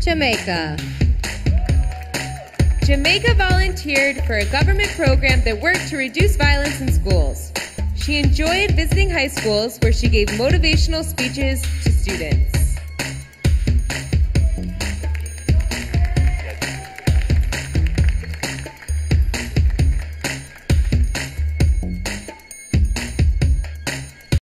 Jamaica. Jamaica volunteered for a government program that worked to reduce violence in schools. She enjoyed visiting high schools where she gave motivational speeches to students.